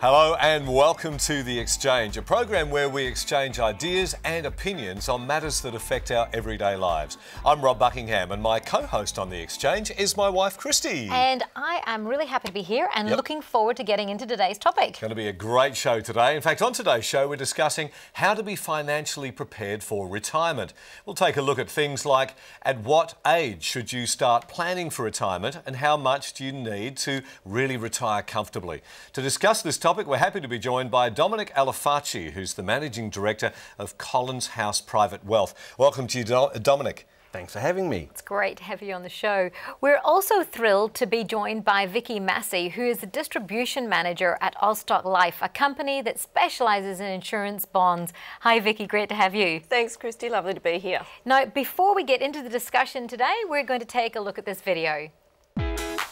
Hello and welcome to The Exchange, a program where we exchange ideas and opinions on matters that affect our everyday lives. I'm Rob Buckingham and my co-host on The Exchange is my wife Christie. And I am really happy to be here and Yep. looking forward to getting into today's topic. It's Going to be a great show today. In fact, on today's show, we're discussing how to be financially prepared for retirement. We'll take a look at things like at what age should you start planning for retirement and how much do you need to really retire comfortably. To discuss this topic, we're happy to be joined by Dominic Alafaci, who's the Managing Director of Collins House Private Wealth. Welcome to you, Do- Dominic. Thanks for having me. It's great to have you on the show. We're also thrilled to be joined by Vicki Massey, who is the distribution manager at Austock Life, a company that specialises in insurance bonds. Hi, Vicki, great to have you. Thanks, Christie. Lovely to be here. Now, before we get into the discussion today, we're going to take a look at this video.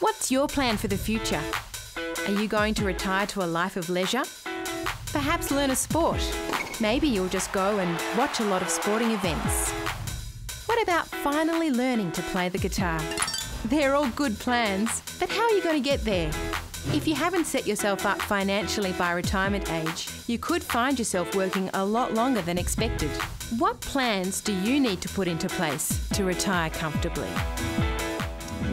What's your plan for the future? Are you going to retire to a life of leisure? Perhaps learn a sport. Maybe you'll just go and watch a lot of sporting events. What about finally learning to play the guitar? They're all good plans, but how are you going to get there? If you haven't set yourself up financially by retirement age, you could find yourself working a lot longer than expected. What plans do you need to put into place to retire comfortably?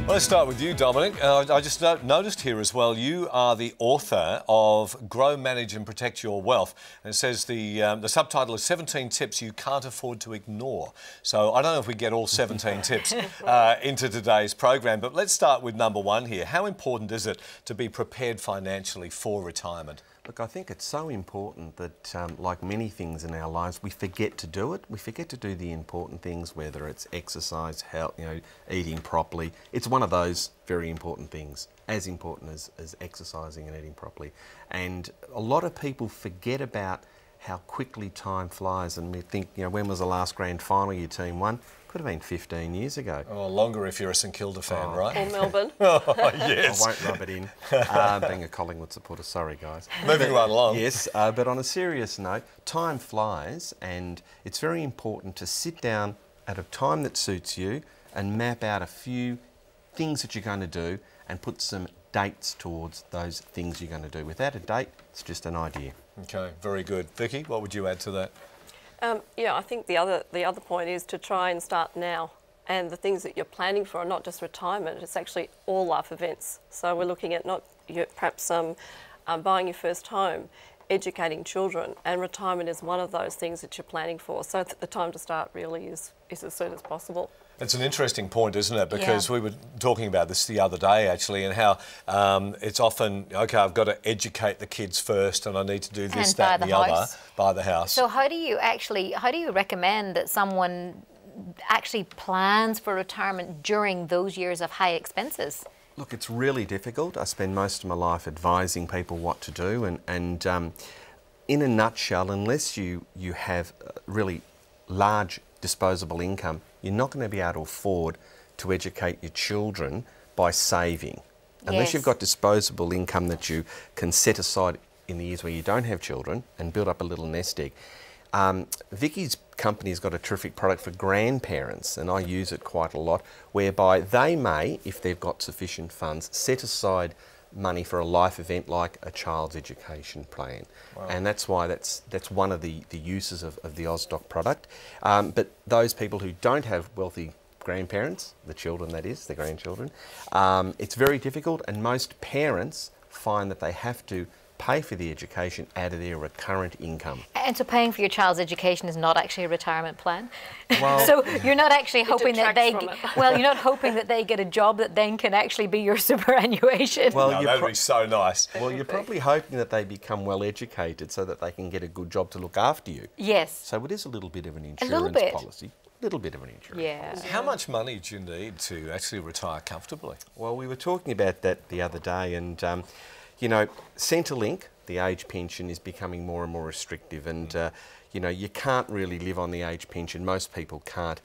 Well, let's start with you, Dominic. Uh, I just no- noticed here as well, you are the author of Grow, Manage and Protect Your Wealth. And it says the, um, the subtitle is 17 Tips You Can't Afford to Ignore. So I don't know if we get all 17 tips uh, into today's program, but let's start with number one here. How important is it to be prepared financially for retirement? Look, I think it's so important that, um, like many things in our lives, we forget to do it. We forget to do the important things, whether it's exercise, health, you know, eating properly. It's one of those very important things, as important as, as exercising and eating properly. And a lot of people forget about how quickly time flies, and we think, you know, when was the last grand final your team won? Could have been 15 years ago. Or longer if you're a St Kilda fan, Or right? Melbourne. oh, yes. I won't rub it in. Uh, being a Collingwood supporter, sorry guys. Moving right along. Yes, uh, but on a serious note, time flies, and it's very important to sit down at a time that suits you and map out a few things that you're going to do and put some dates towards those things you're going to do. Without a date, it's just an idea. Okay, very good. Vicki, what would you add to that? Um, yeah, I think the other the other point is to try and start now. And the things that you're planning for are not just retirement; it's actually all life events. So we're looking at not you, perhaps um, um, buying your first home, educating children, and retirement is one of those things that you're planning for. So th- the time to start really is is as soon as possible. It's an interesting point, isn't it? Because Yeah. we were talking about this the other day, actually, and how um, it's often okay. I've got to educate the kids first, and I need to do this, And that, and the the other. house. Buy the house. So, how do you actually, how do you recommend that someone actually plans for retirement during those years of high expenses? Look, it's really difficult. I spend most of my life advising people what to do, and, and um, in a nutshell, unless you, you have uh, really large disposable income, you're not going to be able to afford to educate your children by saving. Unless Yes. you've got disposable income that you can set aside in the years where you don't have children and build up a little nest egg. Um, Vicki's company's got a terrific product for grandparents, and I use it quite a lot, whereby they may, if they've got sufficient funds, set aside money for a life event like a child's education plan. And that's why that's that's one of the, the uses of, of the Austock product. Um, but those people who don't have wealthy grandparents, the children that is, the grandchildren, um, it's very difficult, and most parents find that they have to pay for the education out of their recurrent income. And so, paying for your child's education is not actually a retirement plan. Well- so you're not actually hoping that they, detracts well, you're not hoping that they get a job that then can actually be your superannuation. Well, No, you're that'd pro- be so nice. well, you're probably hoping that they become well educated so that they can get a good job to look after you. yes. So it is a little bit of an little insurance bit. policy. A little bit of an insurance. Yeah. How much money do you need to actually retire comfortably? Well, we were talking about that the other day, and um, you know, Centrelink, the age pension, is becoming more and more restrictive, and uh, you know, you can't really live on the age pension. Most people can't.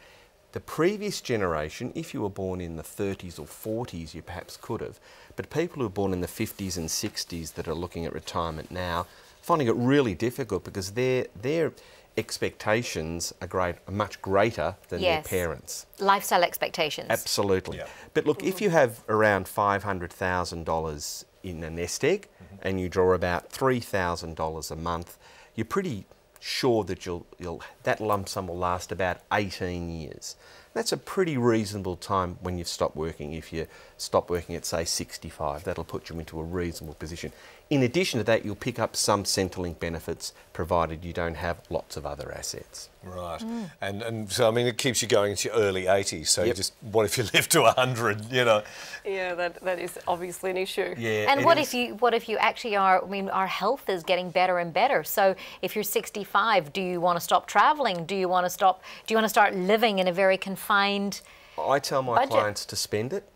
The previous generation, if you were born in the 30s or 40s, you perhaps could have. But people who are born in the 50s and 60s that are looking at retirement now, finding it really difficult because their their expectations are great, are much greater than Yes. their parents. Lifestyle expectations. Absolutely. Yeah. But look, if you have around $500,000 in a nest egg mm-hmm. and you draw about $3,000 a month, you're pretty sure that you'll, you'll, that lump sum will last about 18 years. That's a pretty reasonable time when you've stopped working. If you stop working at, say, 65, that'll put you into a reasonable position. In addition to that, you'll pick up some Centrelink benefits provided you don't have lots of other assets. Right. Mm. And and so I mean it keeps you going into your early 80s. So you Yep. just what if you live to 100, you know? Yeah, that, that is obviously an issue. Yeah. And it what is. if you what if you actually are? I mean, our health is getting better and better. So if you're 65, do you want to stop traveling? Do you want to stop? Do you want to start living in a very confined? I tell my budget. clients to spend it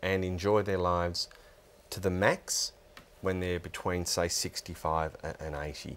and enjoy their lives to the max when they're between, say, 65 and 80.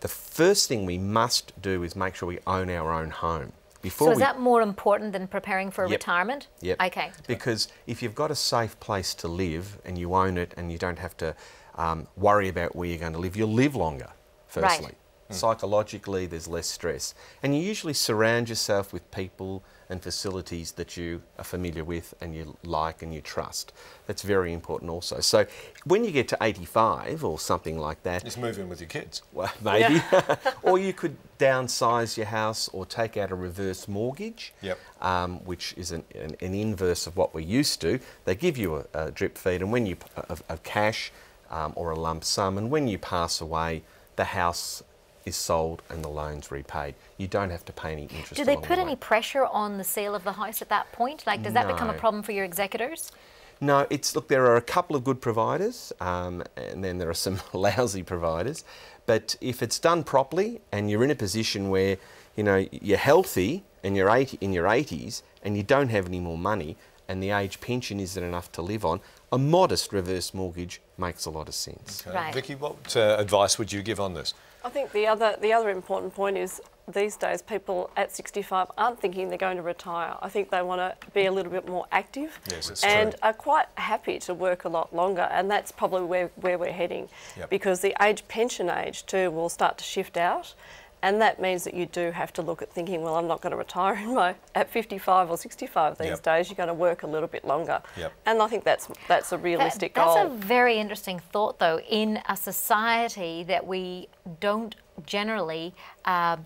The first thing we must do is make sure we own our own home. Before So is we, that more important than preparing for Yep. retirement? Yep. Okay. Because if you've got a safe place to live and you own it and you don't have to um, worry about where you're going to live, you'll live longer, firstly. Psychologically, there's less stress. And you usually surround yourself with people and facilities that you are familiar with and you like and you trust. That's very important also. So when you get to 85 or something like that, Just move in with your kids. well, maybe. or you could downsize your house or take out a reverse mortgage, Yep. um, which is an, an, an inverse of what we're used to. They give you a, a drip feed and when you of, of cash um, or a lump sum, and when you pass away, the house is sold and the loans repaid. You don't have to pay any interest. Do they along the put way. any pressure on the sale of the house at that point? Like, does that become a problem for your executors? No, it's look. There are a couple of good providers, um, and then there are some lousy providers. But if it's done properly, and you're in a position where you know you're healthy and you're 80, in your 80s, and you don't have any more money, and the age pension isn't enough to live on, a modest reverse mortgage makes a lot of sense. Okay. Right. Vicky, what uh, advice would you give on this? I think the other the other important point is these days people at 65 aren't thinking they're going to retire. I think they want to be a little bit more active Yes, and true. are quite happy to work a lot longer and that's probably where, where we're heading Yep. because the age pension age too will start to shift out and that means that you do have to look at thinking well I'm not going to retire in my at 55 or 65 these Yep. days you're going to work a little bit longer Yep. and I think that's that's a That- realistic that's goal. That's a very interesting thought, though, in a society that we don't generally uh,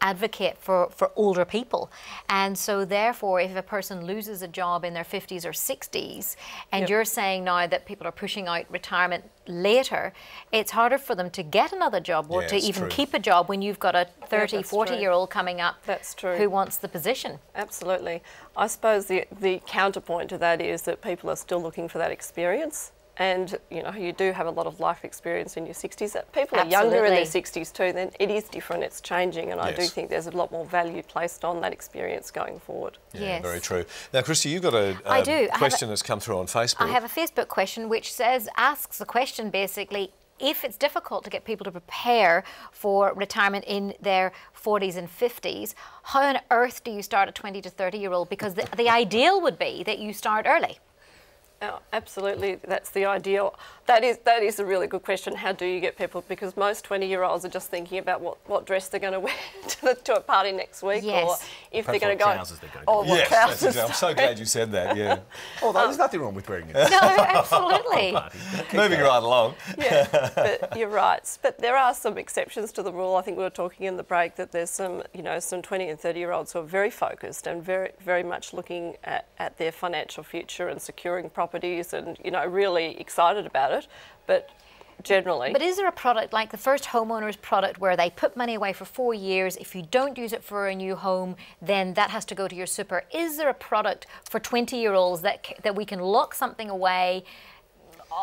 advocate for, for older people. And so, therefore, if a person loses a job in their 50s or 60s, and Yep. you're saying now that people are pushing out retirement later, it's harder for them to get another job or Yeah, to even true. keep a job when you've got a 30, that's 40 true. year old coming up That's true. who wants the position. Absolutely. I suppose the, the counterpoint to that is that people are still looking for that experience. And you know, you do have a lot of life experience in your 60s. That People are younger in their 60s too. Then it is different. It's changing, and I do think there's a lot more value placed on that experience going forward. Yeah, Yes. very true. Now, Christie, you've got a, I um, do. I have a- question that's come through on Facebook. I have a Facebook question which says, asks the question basically, if it's difficult to get people to prepare for retirement in their 40s and 50s, how on earth do you start a 20 to 30 year old? Because the, the ideal would be that you start early. Oh, absolutely, that's the ideal. That is that is a really good question. How do you get people? Because most twenty-year-olds are just thinking about what, what dress they're going to wear to, the, to a party next week, or if Perhaps they're going to what go. trousers they're gonna oh, or go what yes, that's trousers. exactly- I'm so glad you said that. Yeah. Although there's oh. nothing wrong with wearing it. No, absolutely. Moving right along. yeah, but you're right. But there are some exceptions to the rule. I think we were talking in the break that there's some, you know, some 20 and 30 year olds who are very focused and very, very much looking at, at their financial future and securing properties and, you know, really excited about it. But generally, But is there a product like the first homeowner's product where they put money away for four years? If you don't use it for a new home, then that has to go to your super. Is there a product for 20 year olds that, that we can lock something away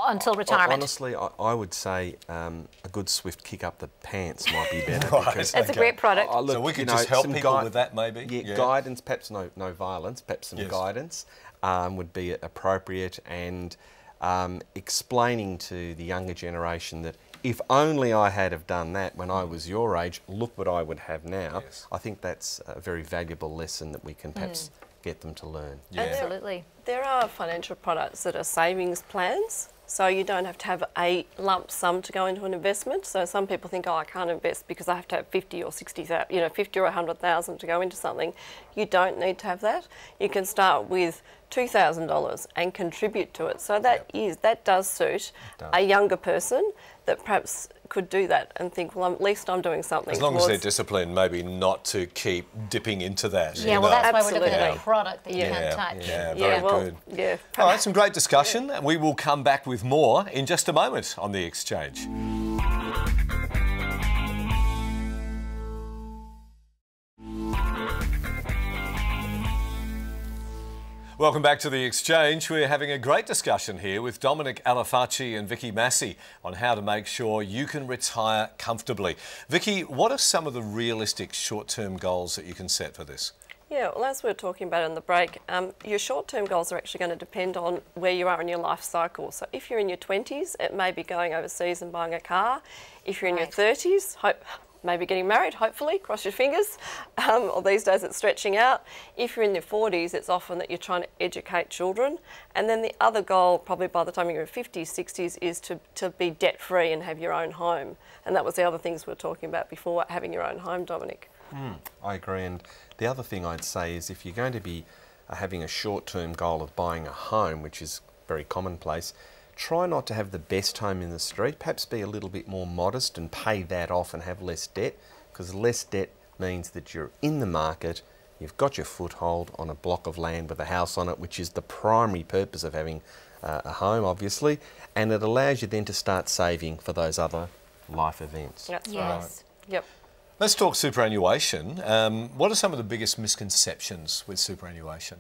until retirement? Honestly, I, I would say um, a good swift kick up the pants might be better. Right. because It's a great product. I- I So we you could know, just help some people gui- with that, maybe? Yeah, Yeah. guidance, perhaps no, no violence, perhaps some Yes. guidance um, would be appropriate. And um, explaining to the younger generation that if only I had have done that when I was your age, look what I would have now. Yes. I think that's a very valuable lesson that we can perhaps get them to learn. Yeah. Absolutely. There are financial products that are savings plans, so you don't have to have a lump sum to go into an investment. So some people think, oh, I can't invest because I have to have 50 or 60,000, you know, 50 or 100,000 to go into something. You don't need to have that. You can start with $2,000 and contribute to it. So that is that does suit does. a younger person that perhaps could do that and think, well, I'm, at least I'm doing something. As long as they're disciplined, maybe not to keep dipping into that. Yeah, well, know. that's why we're looking at Absolutely. a product that you Yeah. can't touch. Yeah, very yeah, well, good. yeah. All right, some great discussion. We will come back with more in just a moment on The Exchange. Welcome back to The Exchange. We're having a great discussion here with Dominic Alafaci and Vicki Massey on how to make sure you can retire comfortably. Vicki, what are some of the realistic short-term goals that you can set for this? Yeah, well, as we were talking about in the break, um, your short term goals are actually going to depend on where you are in your life cycle. So, if you're in your 20s, it may be going overseas and buying a car. If you're in Right. your 30s, hope, maybe getting married, hopefully, cross your fingers. Um, or these days it's stretching out. If you're in your 40s, it's often that you're trying to educate children. And then the other goal, probably by the time you're in your 50s, 60s, is to, to be debt free and have your own home. And that was the other things we were talking about before, having your own home, Dominic. I agree. And the other thing I'd say is if you're going to be uh, having a short term goal of buying a home, which is very commonplace, try not to have the best home in the street. Perhaps be a little bit more modest and pay that off and have less debt because less debt means that you're in the market. You've got your foothold on a block of land with a house on it, which is the primary purpose of having uh, a home, obviously, and it allows you then to start saving for those other life events. That's Yes. right. Yep. Let's talk superannuation. Um, what are some of the biggest misconceptions with superannuation?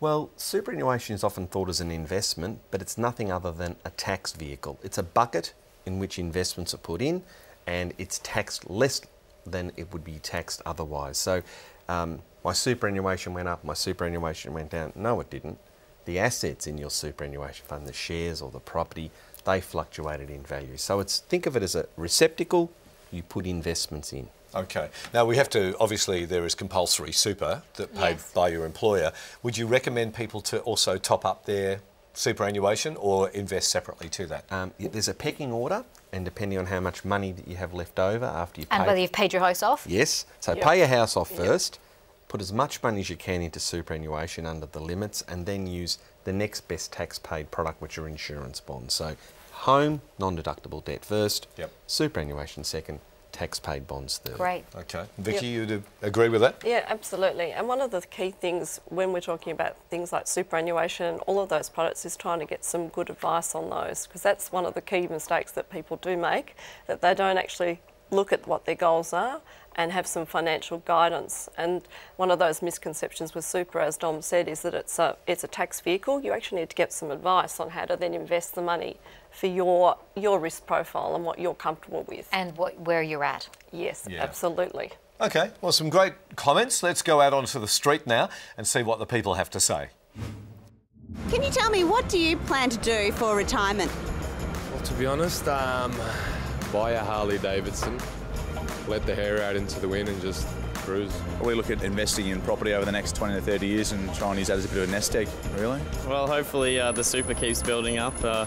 Well, superannuation is often thought as an investment, but it's nothing other than a tax vehicle. It's a bucket in which investments are put in, and it's taxed less than it would be taxed otherwise. So, um, my superannuation went up, my superannuation went down. No, it didn't. The assets in your superannuation fund, the shares or the property, they fluctuated in value. So, it's think of it as a receptacle you put investments in. Okay. Now we have to obviously there is compulsory super that paid Yes. by your employer. Would you recommend people to also top up their superannuation or invest separately to that? Um, there's a pecking order, and depending on how much money that you have left over after you've And paid whether you've paid your house off. Yes. So Yep. pay your house off first, put as much money as you can into superannuation under the limits, and then use the next best tax paid product, which are insurance bonds. So home, non deductible debt first, Yep. superannuation second, tax paid bonds third. Great. Okay. Vicki, Yep. you'd agree with that? Yeah, absolutely. And one of the key things when we're talking about things like superannuation and all of those products is trying to get some good advice on those because that's one of the key mistakes that people do make that they don't actually look at what their goals are and have some financial guidance. And one of those misconceptions with super, as Dom said, is that it's a it's a tax vehicle. You actually need to get some advice on how to then invest the money for your your risk profile and what you're comfortable with. And what, where you're at. yes, Yeah. absolutely. Okay. Well, some great comments. Let's go out onto the street now and see what the people have to say. Can you tell me what do you plan to do for retirement? Well, to be honest, um, buy a Harley Davidson, let the hair out into the wind, and just cruise. We look at investing in property over the next 20 to 30 years and try and use that as a bit of a nest egg, really. Well, hopefully uh, the super keeps building up. Uh,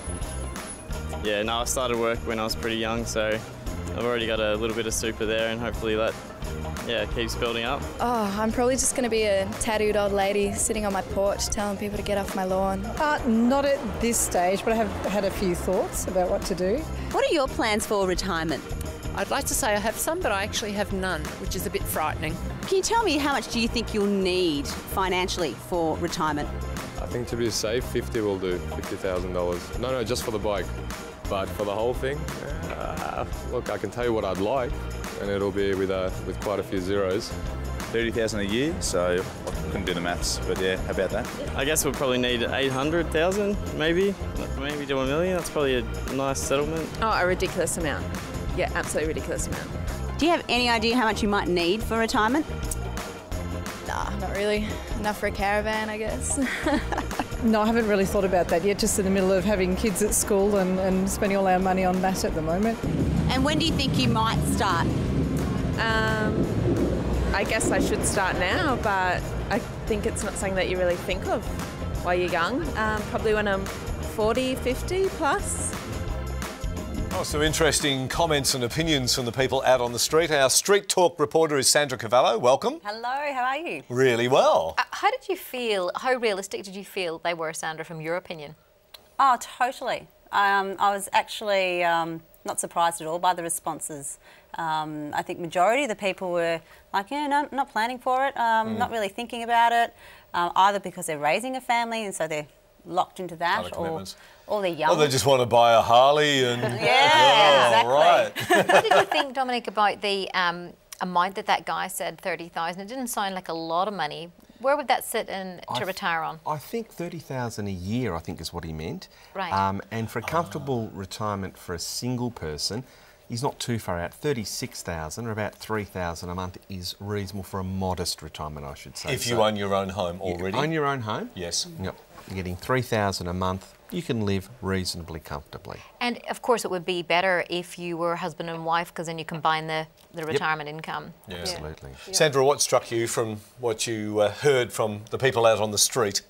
yeah, no, I started work when I was pretty young, so I've already got a little bit of super there, and hopefully that, yeah, keeps building up. Oh, I'm probably just going to be a tattooed old lady sitting on my porch telling people to get off my lawn. Uh, not at this stage, but I have had a few thoughts about what to do. What are your plans for retirement? I'd like to say I have some, but I actually have none, which is a bit frightening. Can you tell me how much do you think you'll need financially for retirement? I think to be safe, 50 will do, $50,000. No, no, just for the bike. But for the whole thing, uh, look, I can tell you what I'd like, and it'll be with, uh, with quite a few zeros. 30,000 a year, so I couldn't do the maths, but yeah, how about that? I guess we'll probably need 800,000, maybe, maybe to a million. That's probably a nice settlement. Oh, a ridiculous amount. Yeah, absolutely ridiculous amount. Do you have any idea how much you might need for retirement? Nah, not really. Enough for a caravan, I guess. No, I haven't really thought about that yet. Just in the middle of having kids at school and, and spending all our money on that at the moment. And when do you think you might start? Um, I guess I should start now, but I think it's not something that you really think of while you're young. Um, probably when I'm 40, 50 plus. Oh, some interesting comments and opinions from the people out on the street. Our Street Talk reporter is Sandra Cavallo. Welcome. Hello, how are you? Really well. Uh, how did you feel, how realistic did you feel they were, Sandra, from your opinion? Oh, totally. Um, I was actually um, not surprised at all by the responses. Um, I think majority of the people were like, yeah, no, not planning for it, um, Mm. not really thinking about it, um, either because they're raising a family and so they're locked into that, or, commitments. or they're young. Oh, they just want to buy a Harley and... Yeah, Oh, right. what did you think, Dominic, about the um, amount that that guy said, 30000 It didn't sound like a lot of money. Where would that sit in, to th- retire on? I think 30,000 a year, I think is what he meant. Right. Um, and for a comfortable retirement for a single person, he's not too far out. 36,000 or about 3,000 a month is reasonable for a modest retirement, I should say. If you So- own your own home You already. own your own home? Yes. Yep. You're getting 3,000 a month. You can live reasonably comfortably. And of course, it would be better if you were husband and wife because then you combine the, the retirement income. Yeah. Absolutely. Sandra, what struck you from what you uh, heard from the people out on the street?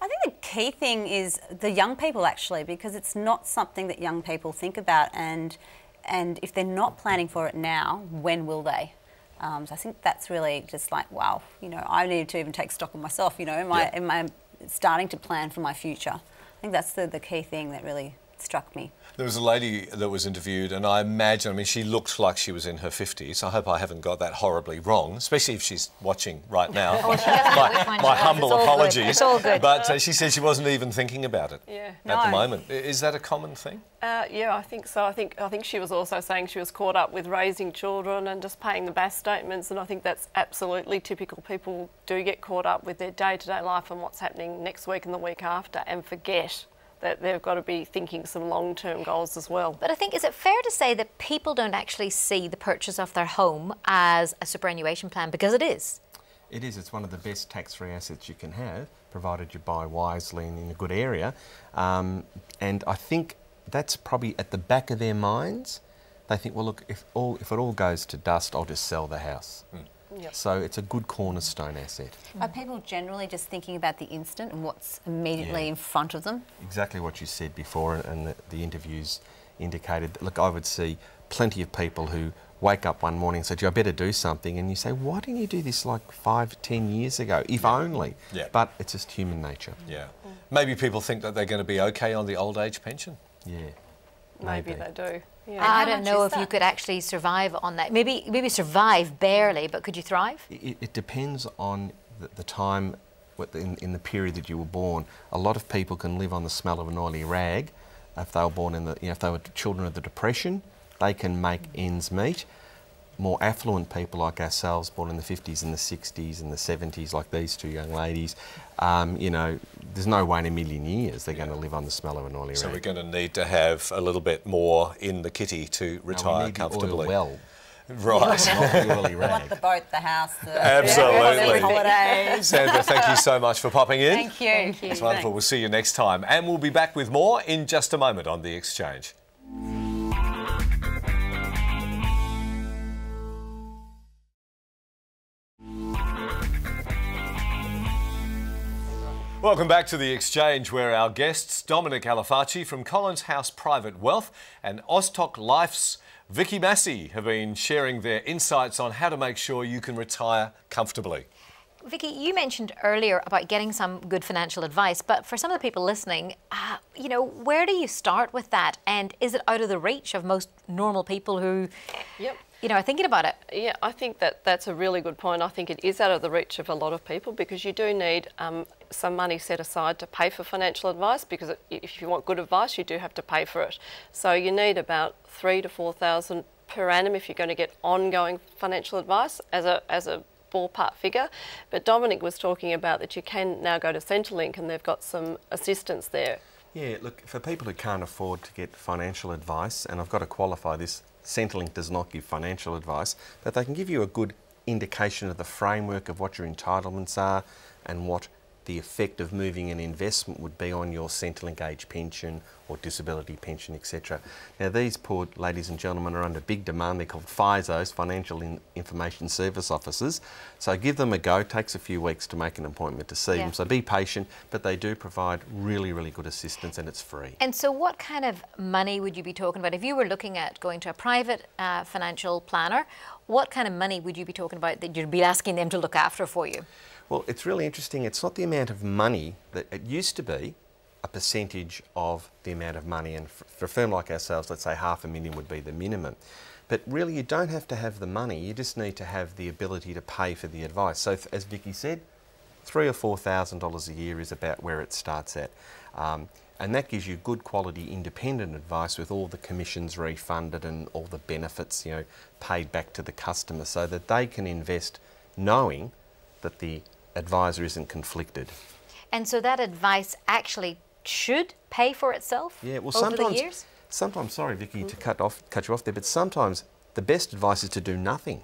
I think the key thing is the young people actually, because it's not something that young people think about, and and if they're not planning for it now, when will they? Um, so I think that's really just like wow, you know, I needed to even take stock of myself. You know, am I am I starting to plan for my future? I think that's the, the key thing that really struck me. There was a lady that was interviewed, and I imagine, I mean, she looked like she was in her 50s. I hope I haven't got that horribly wrong, especially if she's watching right now. Oh, my my humble It's all good. apologies. It's all good. But uh, she said she wasn't even thinking about it Yeah. at the moment. Is that a common thing? Uh, yeah, I think so. I think I think she was also saying she was caught up with raising children and just paying the BAS statements, and I think that's absolutely typical. People do get caught up with their day-to-day life and what's happening next week and the week after, and forget that they've got to be thinking some long-term goals as well. But I think, is it fair to say that people don't actually see the purchase of their home as a superannuation plan? Because it is. It is. It's one of the best tax-free assets you can have, provided you buy wisely and in a good area. Um, and I think that's probably at the back of their minds. They think, well, look, if all if it all goes to dust, I'll just sell the house. Yep. So it's a good cornerstone asset. Are people generally just thinking about the instant and what's immediately Yeah. in front of them? Exactly what you said before, and the, the interviews indicated. Look, I would see plenty of people who wake up one morning and say, "Gee, I better do something," and you say, "Why didn't you do this like five, ten years ago? If only." Yeah. But it's just human nature. Yeah. Maybe people think that they're going to be okay on the old age pension. Yeah. Maybe, Maybe. they do. Yeah. I don't know if you could actually survive on that. Maybe, maybe survive barely, but could you thrive? It, it depends on the, the time in, in the period that you were born. A lot of people can live on the smell of an oily rag. If they were born in the, you know, if they were children of the Depression, they can make ends meet. More affluent people like ourselves, born in the 50s and the 60s and the 70s, like these two young ladies, um, you know, there's no way in a million years they're going to live on the smell of an oily So rag. we're going to need to have a little bit more in the kitty to retire need the oil comfortably. well. Right. Not the oily I rag. want the boat, the house, the Absolutely. holidays. Sandra, thank you so much for popping in. Thank you. Thank you. It's wonderful. We'll see you next time. And we'll be back with more in just a moment on The Exchange. Welcome back to The Exchange, where our guests, Dominic Alafaci from Collins House Private Wealth and Austock Life's Vicki Massey, have been sharing their insights on how to make sure you can retire comfortably. Vicki, you mentioned earlier about getting some good financial advice, but for some of the people listening, uh, you know, where do you start with that? And is it out of the reach of most normal people who, Yep. you know, are thinking about it? Yeah, I think that that's a really good point. I think it is out of the reach of a lot of people because you do need um, some money set aside to pay for financial advice because if you want good advice, you do have to pay for it. So you need about three to four thousand per annum if you're going to get ongoing financial advice as a as a ballpark figure. But Dominic was talking about that you can now go to Centrelink and they've got some assistance there. Yeah, look, for people who can't afford to get financial advice, and I've got to qualify this, Centrelink does not give financial advice, but they can give you a good indication of the framework of what your entitlements are and what the effect of moving an investment would be on your Centrelink age pension or disability pension, etc. Now, these poor ladies and gentlemen are under big demand. They're called FISOs, Financial In Information Service Officers. So give them a go. It takes a few weeks to make an appointment to see Yeah. them. So be patient, but they do provide really, really good assistance and it's free. And so, what kind of money would you be talking about if you were looking at going to a private uh, financial planner? What kind of money would you be talking about that you'd be asking them to look after for you? Well, it's really interesting. It's not the amount of money that it used to be a percentage of the amount of money, and for, a firm like ourselves, let's say half a million would be the minimum. But really, you don't have to have the money. You just need to have the ability to pay for the advice. So, as Vicki said, three or four thousand dollars a year is about where it starts at. Um, and that gives you good quality independent advice with all the commissions refunded and all the benefits you know paid back to the customer so that they can invest knowing that the advisor isn't conflicted. And so, that advice actually should pay for itself Yeah, well over the sometimes years? sometimes sorry Vicki to cut off cut you off there, but sometimes the best advice is to do nothing.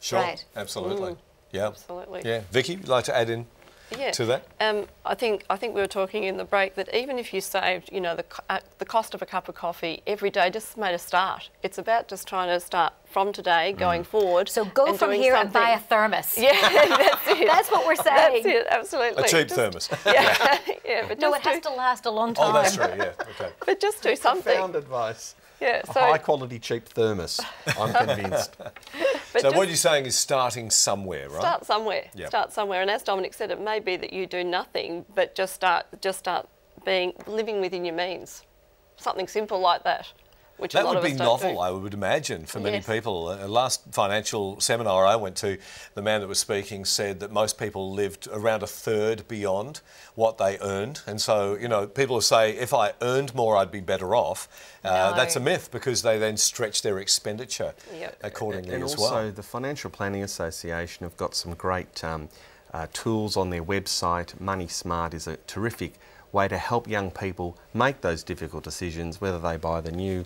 Sure, Right. absolutely. Mm. Yeah. Absolutely. Yeah. Vicki, you'd like to add in Yeah. to that? Um, I think I think we were talking in the break that even if you saved, you know, the uh, the cost of a cup of coffee every day, just made a start. It's about just trying to start from today, going forward. So, go from doing here and buy a thermos. Yeah, that's it. That's what we're saying. That's it. Absolutely. A cheap Just- thermos. Yeah, yeah, but No, just it has to last a long time. Oh, that's true. Yeah. Okay. but just do something. Profound advice. Yeah. A So, high quality cheap thermos. I'm convinced. But so what you're saying is starting somewhere, right? start somewhere. Yep. Start somewhere. And as Dominic said, it may be that you do nothing, but just start just start being living within your means. Something simple like that. Which a That lot would of be novel, do. I would imagine, for many Yes. people. Uh, last financial seminar I went to, the man that was speaking said that most people lived around a third beyond what they earned. And so, you know, people say, if I earned more, I'd be better off. Uh, No. That's a myth because they then stretch their expenditure Yep. accordingly and as also, well. the Financial Planning Association have got some great um, uh, tools on their website. Money Smart is a terrific way to help young people make those difficult decisions, whether they buy the new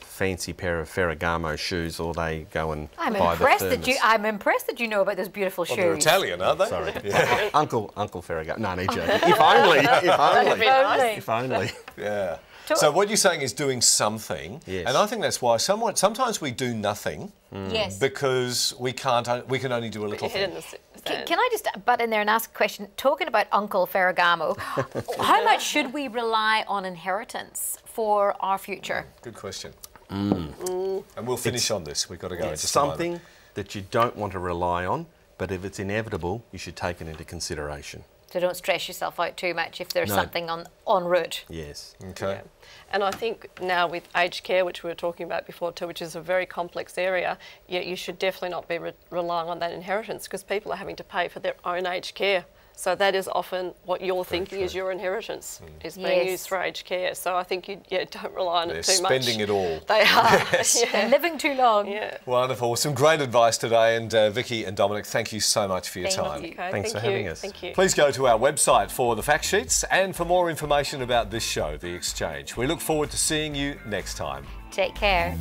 fancy pair of Ferragamo shoes or they go and I'm buy impressed the that you. I'm impressed that you know about those beautiful Well, shoes. they're Italian, aren't they? Sorry. Yeah. Uncle Uncle Ferragamo. No, no, joking. If only. If only. be nice. If only. Yeah. To- So what you're saying is doing something, Yes. and I think that's why somewhat sometimes we do nothing mm. Yes. because we can't. Uh, we can only do a little thing. in the s- Can, can I just butt in there and ask a question? Talking about Uncle Ferragamo, how much should we rely on inheritance for our future? Good question. Mm. mm. And we'll finish on this. We've got to go. in It's just something that you don't want to rely on, but if it's inevitable, you should take it into consideration. So don't stress yourself out too much if there's No. something on en route. Yes. Okay. Yeah. And I think now with aged care, which we were talking about before too, which is a very complex area, yeah, you should definitely not be re- relying on that inheritance because people are having to pay for their own aged care. So that is often what you're thinking is your inheritance is being Yes. used for aged care. So I think you yeah don't rely on They're it too much. They're spending it all. They are. Yes. And yeah. living too long. yeah. Wonderful. Some great advice today, and uh, Vicki and Dominic, thank you so much for your Thank time. you. Thanks thank for you. having us. Thank you. Please go to our website for the fact sheets and for more information about this show, The Exchange. We look forward to seeing you next time. Take care.